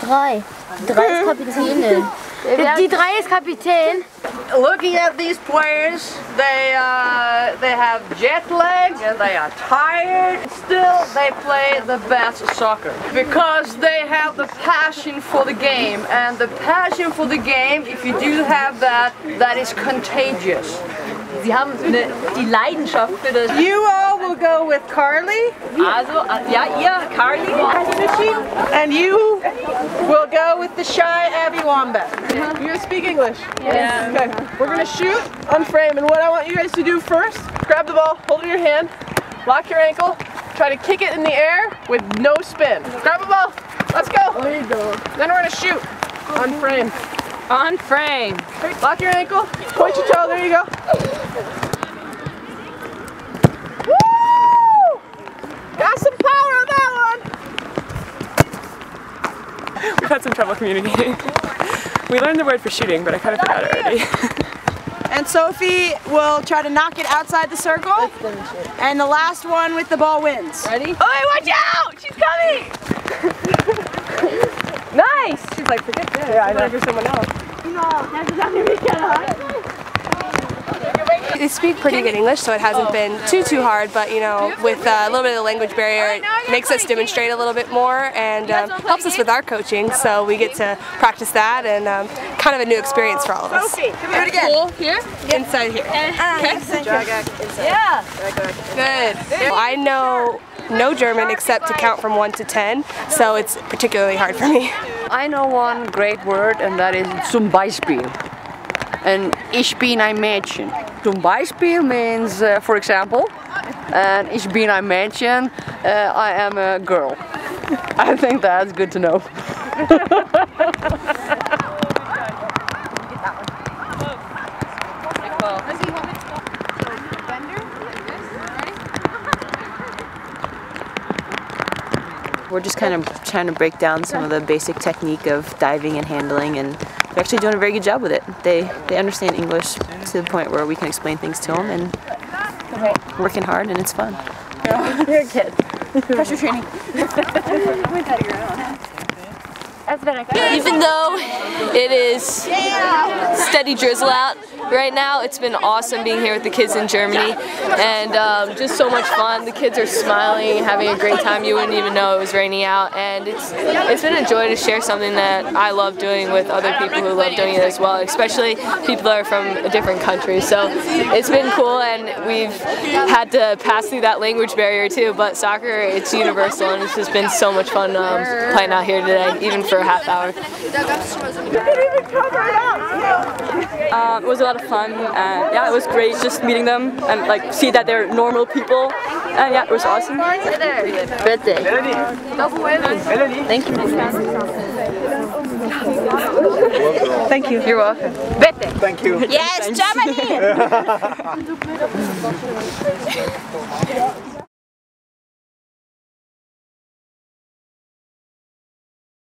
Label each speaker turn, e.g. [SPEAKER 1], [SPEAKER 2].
[SPEAKER 1] Drei. Drei ist Kapitänin. Die drei ist Kapitän.
[SPEAKER 2] Looking at these players, they uh, they have jet lag and they are tired. Still, they play the best soccer because they have the passion for the game, and the passion for the game. If you do have that, that is contagious.
[SPEAKER 3] Sie haben eine, die Leidenschaft für das.
[SPEAKER 2] You all will go with Carly,
[SPEAKER 3] Also, äh, ja, ihr, Carly,
[SPEAKER 2] and you will go with the shy Abby Wambach. Uh-huh. You speak English?
[SPEAKER 3] Yeah.
[SPEAKER 2] Okay, we're gonna shoot on frame, and what I want you guys to do first, grab the ball, hold it in your hand, lock your ankle, try to kick it in the air with no spin. Grab the ball, let's go. There you go. Then we're gonna shoot on frame.
[SPEAKER 3] On frame.
[SPEAKER 2] Lock your ankle, point your toe, there you go. Woo! Got some power on that one.
[SPEAKER 4] We've had some trouble communicating. We learned the word for shooting, but I kind of forgot it already.
[SPEAKER 5] And Sophie will try to knock it outside the circle. And the last one with the ball wins.
[SPEAKER 3] Ready?
[SPEAKER 2] Oh, watch out! She's coming!
[SPEAKER 3] Nice!
[SPEAKER 2] She's like, forget this. Yeah, I know. for someone else.
[SPEAKER 6] They speak pretty good English, so it hasn't been too too hard. But you know, with uh, a little bit of the language barrier, it makes us demonstrate a little bit more and um, helps us with our coaching. So we get to practice that, and um, kind of a new experience for all of us.
[SPEAKER 5] Do it again.
[SPEAKER 3] Cool. Here?
[SPEAKER 6] Inside here.
[SPEAKER 3] Yeah.
[SPEAKER 6] Good. I know no German except to count from one to ten, so it's particularly hard for me.
[SPEAKER 2] I know one great word, and that is zum Beispiel. And ich bin ein Mädchen. Zum Beispiel means, uh, for example, and ich bin ein Mädchen, uh, I am a girl. I think that's good to know.
[SPEAKER 7] We're just kind of trying to break down some of the basic technique of diving and handling, and they're actually doing a very good job with it. They they understand English to the point where we can explain things to them, and working hard, and it's fun.
[SPEAKER 3] You're a kid.
[SPEAKER 5] Pressure training.
[SPEAKER 8] Even though it is steady drizzle out right now, it's been awesome being here with the kids in Germany and um, just so much fun. The kids are smiling, having a great time. You wouldn't even know it was raining out, and it's it's been a joy to share something that I love doing with other people who love doing it as well, especially people that are from a different country. So it's been cool, and we've had to pass through that language barrier too. But soccer, it's universal, and it's just been so much fun um, playing out here today, even for a half hour.
[SPEAKER 4] Um, it was a lot of fun, and yeah, it was great just meeting them and like see that they're normal people, and yeah, it was awesome.
[SPEAKER 3] Birthday. Thank you.
[SPEAKER 5] Thank you.
[SPEAKER 3] You're welcome.
[SPEAKER 9] Thank you.
[SPEAKER 5] Yes, Germany!